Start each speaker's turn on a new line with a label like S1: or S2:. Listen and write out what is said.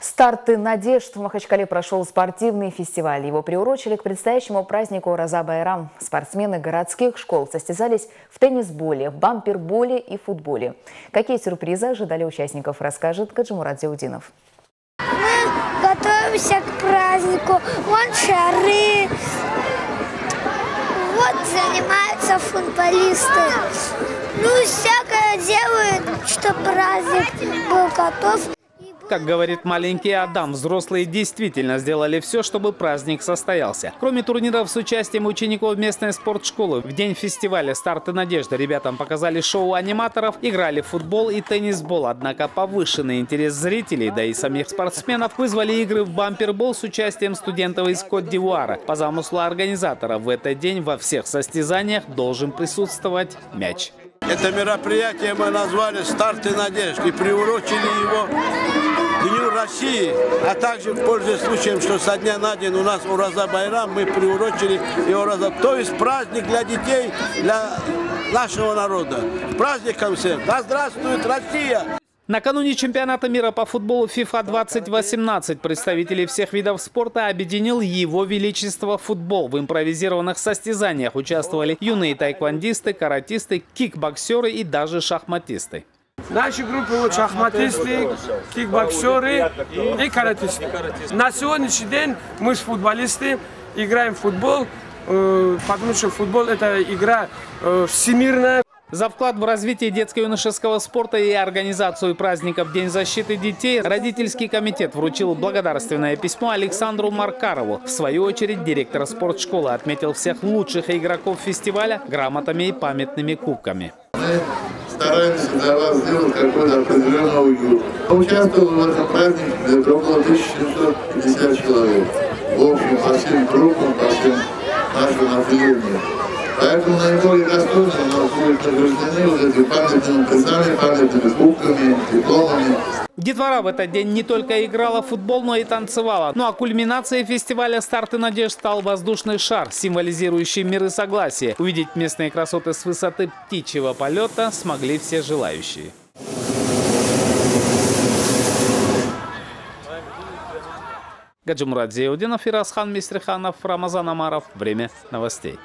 S1: Старты надежд в Махачкале прошел спортивный фестиваль. Его приурочили к предстоящему празднику Роза Байрам. Спортсмены городских школ состязались в теннисболе, бамперболе и футболе. Какие сюрпризы ожидали участников, расскажет Гаджимурат Зиудинов.
S2: Мы готовимся к празднику. Вон шары. Вот занимаются футболисты. Ну, всякое делают, чтобы праздник был готов.
S3: Как говорит маленький Адам, взрослые действительно сделали все, чтобы праздник состоялся. Кроме турниров с участием учеников местной спортшколы, в день фестиваля «Старты надежды» ребятам показали шоу аниматоров, играли в футбол и теннисбол. Однако повышенный интерес зрителей, да и самих спортсменов, вызвали игры в бампербол с участием студентов из Кот-Дивуара. По замыслу организатора, в этот день во всех состязаниях должен присутствовать мяч.
S4: Это мероприятие мы назвали «Старты надежд» и приурочили его России, а также, пользуясь случаем, что со дня на день у нас Ураза Байрам, мы приурочили и Ураза, то есть праздник для детей, для нашего народа. Праздником всем! Да здравствует Россия!
S3: Накануне чемпионата мира по футболу FIFA 2018 представителей всех видов спорта объединил Его Величество футбол. В импровизированных состязаниях участвовали юные тайквандисты, каратисты, кикбоксеры и даже шахматисты.
S5: Наши группы вот шахматисты, кикбоксеры и каратисты. На сегодняшний день мы с футболисты играем в футбол, э, потому что футбол это игра э, всемирная.
S3: За вклад в развитие детско-юношеского спорта и организацию праздников День защиты детей родительский комитет вручил благодарственное письмо Александру Маркарову. В свою очередь директор спортшколы отметил всех лучших игроков фестиваля грамотами и памятными кубками.
S6: Стараемся для вас сделать какой-то определенный уют. Участвовал в этом празднике около 1750 человек. В общем, по всем группам, по всем нашим отделениям. Поэтому наиболее достойные у нас будут награждены вот эти памятными призами, памятными кубками, дипломами.
S3: Детвора в этот день не только играла в футбол, но и танцевала. Ну а кульминацией фестиваля «Старты надежд» стал воздушный шар, символизирующий мир и согласие. Увидеть местные красоты с высоты птичьего полета смогли все желающие. Гаджимурат Зеудинов и Расхан Мистриханов, Рамазан Амаров. Время новостей.